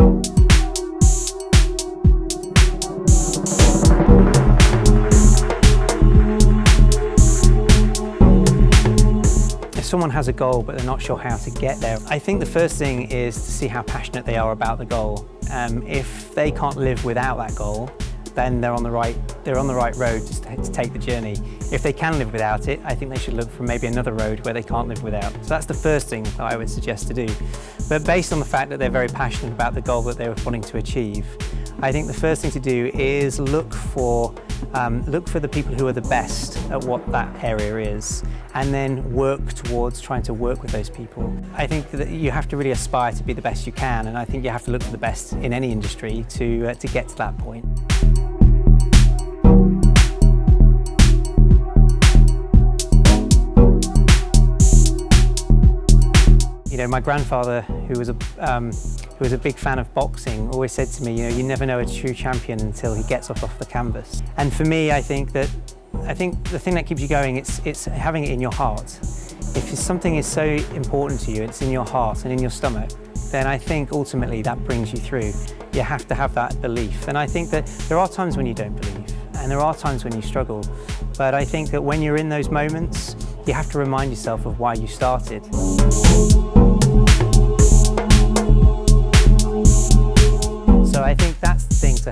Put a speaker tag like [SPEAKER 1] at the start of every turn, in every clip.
[SPEAKER 1] If someone has a goal but they're not sure how to get there, I think the first thing is to see how passionate they are about the goal. Um, if they can't live without that goal, then they're on the right they're on the right road to, to, take the journey. If they can live without it, I think they should look for maybe another road where they can't live without. So that's the first thing that I would suggest to do. But based on the fact that they're very passionate about the goal that they're wanting to achieve, I think the first thing to do is look for um, look for the people who are the best at what that area is and then work towards trying to work with those people. I think that you have to really aspire to be the best you can and I think you have to look for the best in any industry to, uh, to get to that point. Know, my grandfather, who was a um, who was a big fan of boxing, always said to me, you know, you never know a true champion until he gets up off the canvas. And for me, I think that I think the thing that keeps you going, it's it's having it in your heart. If something is so important to you, it's in your heart and in your stomach, then I think ultimately that brings you through. You have to have that belief. And I think that there are times when you don't believe, and there are times when you struggle. But I think that when you're in those moments, you have to remind yourself of why you started.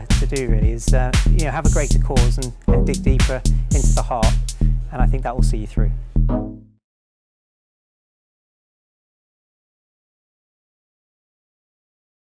[SPEAKER 1] To, to do really, is uh, you know, have a greater cause and, and dig deeper into the heart, and I think that will see you through.